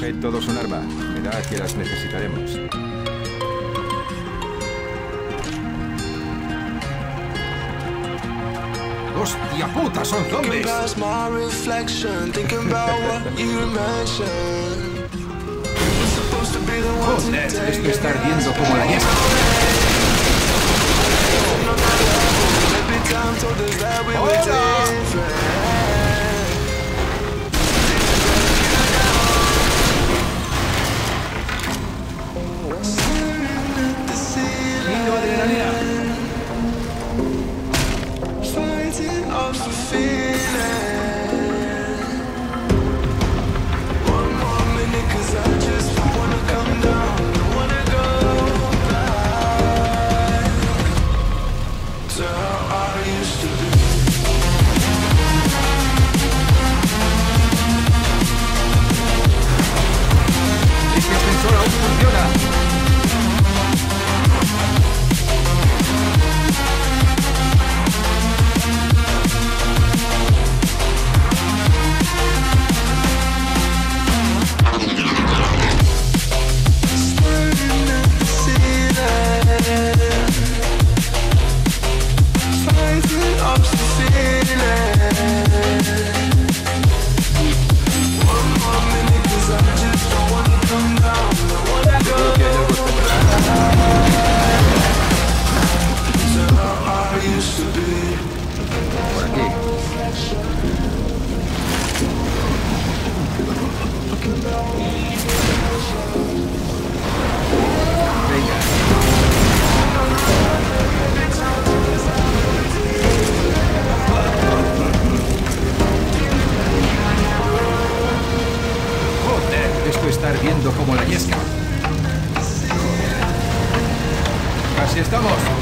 Coged todos un arma. Mirad que las necesitaremos. ¡Hostia puta! ¡Son zombies! Joder, esto está ardiendo como la were Hola. Está ardiendo como la yesca. Casi estamos.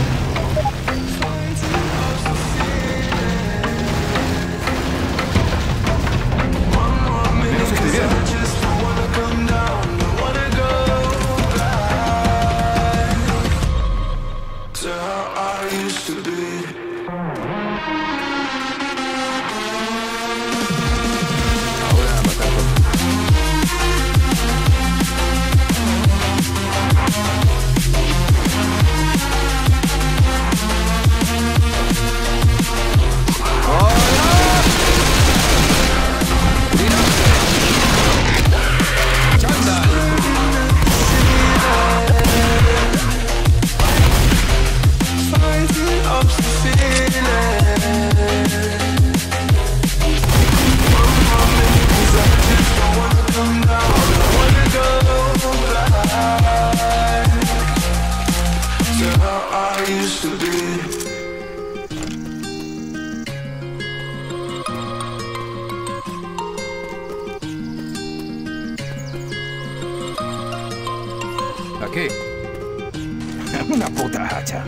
Una puta hacha.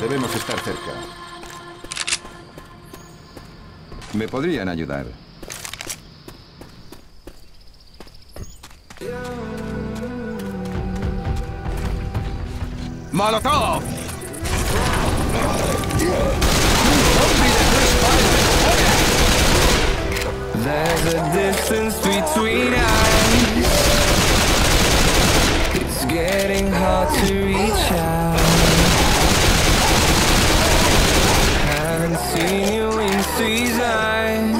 Debemos estar cerca. Me podrían ayudar. ¡Molotov! There's a distance between us. It's getting hard to reach out. Haven't seen you in seasons,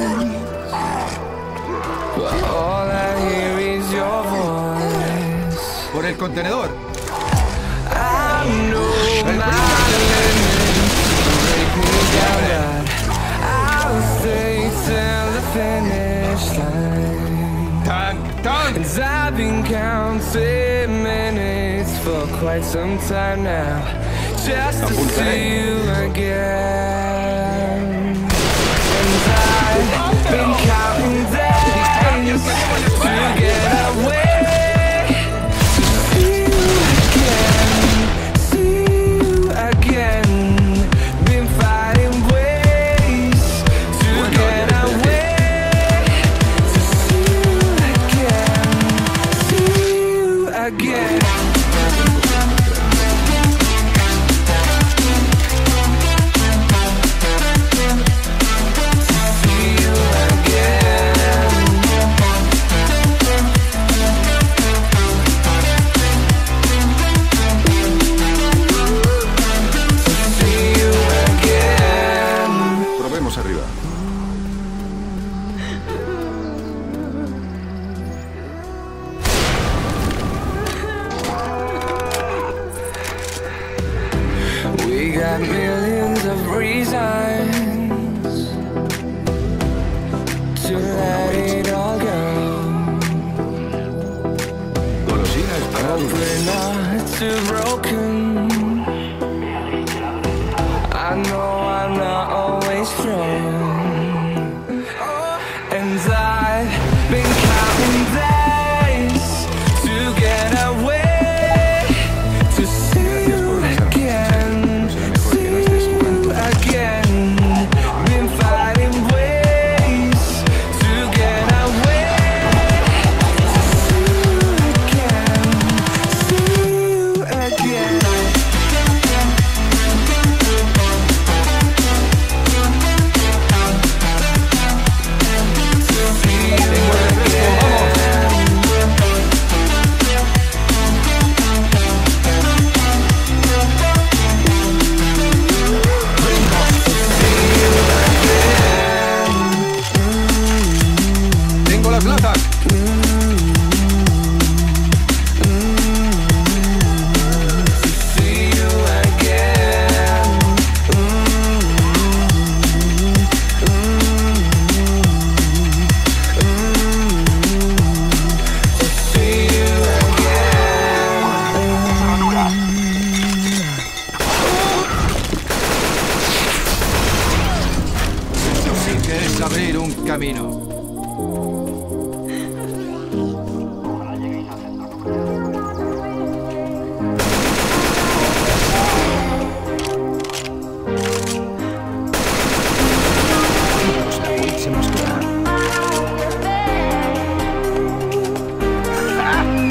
but all I hear is your voice. ¡Por el contenedor! I know my limits break me down, finish line. ¡Tank! ¡Tank! And I've been counting minutes for quite some time now, just to see you again. And I've been counting days to get away. Again. had millions of reasons to let it all go. Not too broken.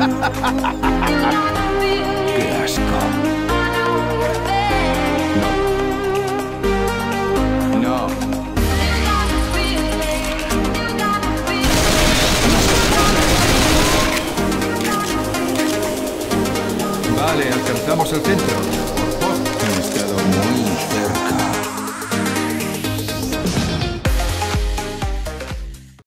¡Qué asco! Vale, alcanzamos el centro.